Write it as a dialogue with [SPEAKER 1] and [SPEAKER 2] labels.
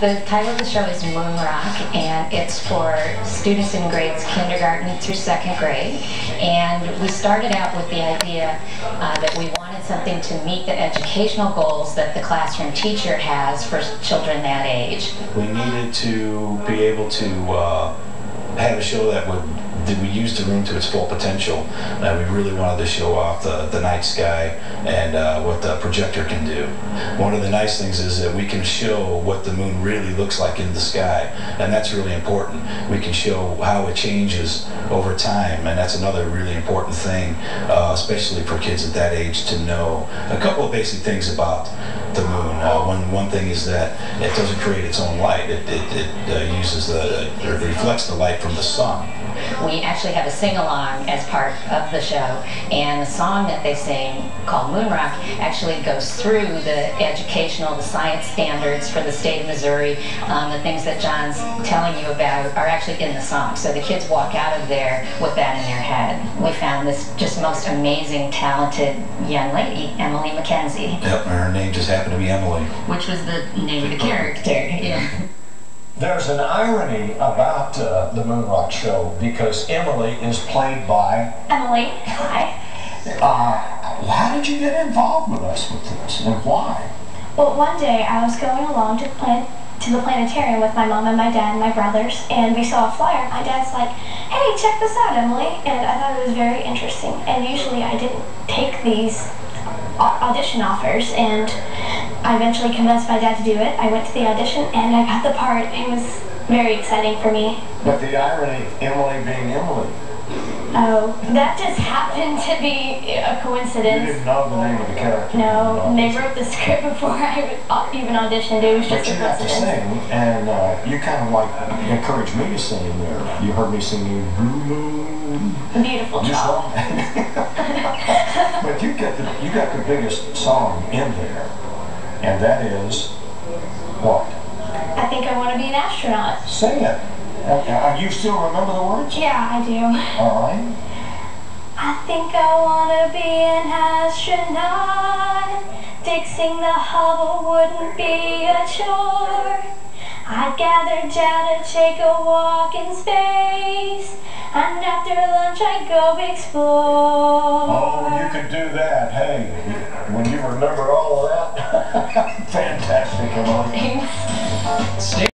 [SPEAKER 1] The title of the show is Moon Rock, and it's for students in grades kindergarten through second grade. And we started out with the idea uh, that we wanted something to meet the educational goals that the classroom teacher has for children that age.
[SPEAKER 2] We needed to be able to uh, have a show that would did we use the room to its full potential. Uh, we really wanted to show off the, the night sky and uh, what the projector can do. One of the nice things is that we can show what the moon really looks like in the sky, and that's really important. We can show how it changes over time, and that's another really important thing, uh, especially for kids at that age to know. A couple of basic things about the moon. Uh, one one thing is that it doesn't create its own light. It, it, it uh, uses the reflects the light from the sun
[SPEAKER 1] we actually have a sing-along as part of the show, and the song that they sing, called Moon Rock, actually goes through the educational, the science standards for the state of Missouri. Um, the things that John's telling you about are actually in the song, so the kids walk out of there with that in their head. We found this just most amazing, talented young lady, Emily McKenzie.
[SPEAKER 2] Yep, her name just happened to be Emily.
[SPEAKER 1] Which was the name of the character, yeah.
[SPEAKER 3] There's an irony about uh, the Moon Rock show because Emily is played by
[SPEAKER 4] Emily. Hi.
[SPEAKER 3] Uh, how did you get involved with us with this, and why?
[SPEAKER 4] Well, one day I was going along to the plant to the planetarium with my mom and my dad and my brothers, and we saw a flyer. My dad's like, "Hey, check this out, Emily," and I thought it was very interesting. And usually I didn't take these audition offers, and I eventually convinced my dad to do it. I went to the audition and I got the part. It was very exciting for me.
[SPEAKER 3] But the irony, Emily being Emily.
[SPEAKER 4] Oh, that just happened to be a coincidence.
[SPEAKER 3] You didn't know the name of the character.
[SPEAKER 4] No, they wrote the script before I even auditioned. It was just
[SPEAKER 3] but you got to sing, and uh, you kind of like encouraged me to sing there. You heard me singing Blue
[SPEAKER 4] Beautiful job.
[SPEAKER 3] but you got the you got the biggest song in there and that is what?
[SPEAKER 4] I think I want to be an astronaut.
[SPEAKER 3] Sing it. Uh, you still remember the words?
[SPEAKER 4] Yeah, I do.
[SPEAKER 3] All right.
[SPEAKER 4] I think I want to be an astronaut. Fixing the Hubble wouldn't be a chore. I'd gather data, take a walk in space, and after lunch I'd go explore.
[SPEAKER 3] Oh, you could do that. Hey, when you remember all of that, fantastic, Emily.
[SPEAKER 1] Thanks.